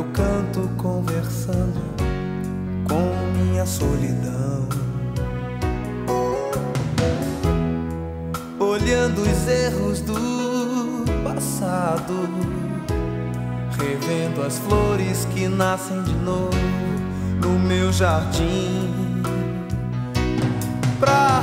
eu canto conversando com minha solidão. Olhando os erros do passado, revendo as flores que nascem de novo no meu jardim. Pra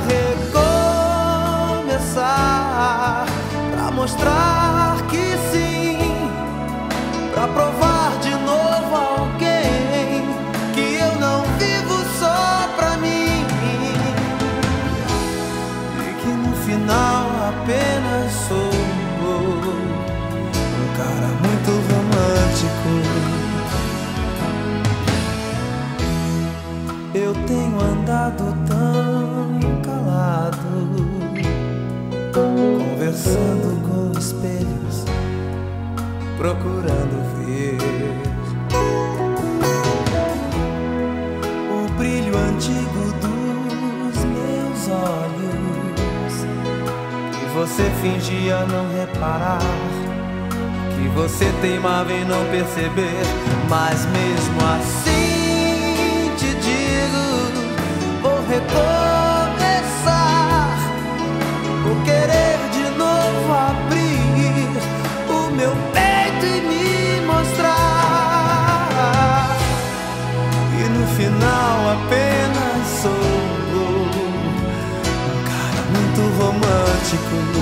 conversando com espelhos, procurando ver o brilho antigo dos meus olhos. Que você fingia não reparar, que você teimava em não perceber, mas mesmo assim te digo, vou recomeçar, peito e me mostrar. E no final apenas sou um cara muito romântico.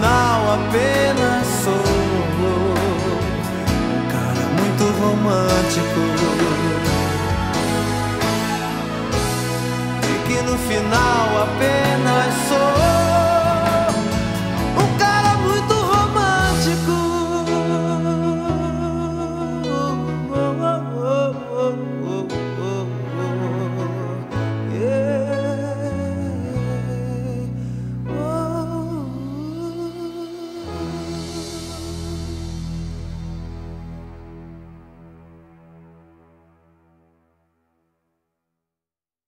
Final apenas